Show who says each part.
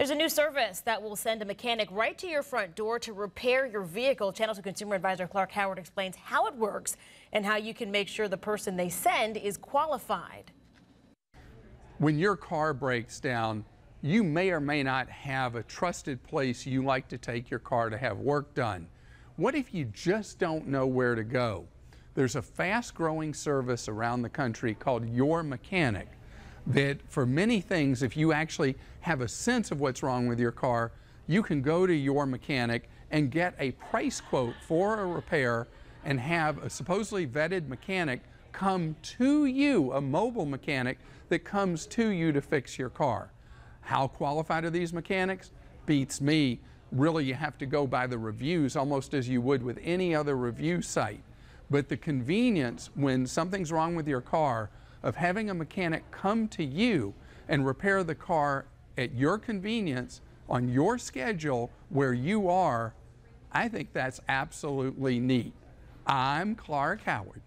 Speaker 1: There's a new service that will send a mechanic right to your front door to repair your vehicle. Channel 2 Consumer Advisor Clark Howard explains how it works and how you can make sure the person they send is qualified.
Speaker 2: When your car breaks down, you may or may not have a trusted place you like to take your car to have work done. What if you just don't know where to go? There's a fast growing service around the country called Your Mechanic that for many things, if you actually have a sense of what's wrong with your car, you can go to your mechanic and get a price quote for a repair and have a supposedly vetted mechanic come to you, a mobile mechanic that comes to you to fix your car. How qualified are these mechanics? Beats me. Really, you have to go by the reviews almost as you would with any other review site. But the convenience when something's wrong with your car of having a mechanic come to you and repair the car at your convenience on your schedule where you are, I think that's absolutely neat. I'm Clark Howard.